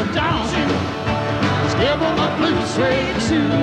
Papa Johnson. Step on my blue suede shoe.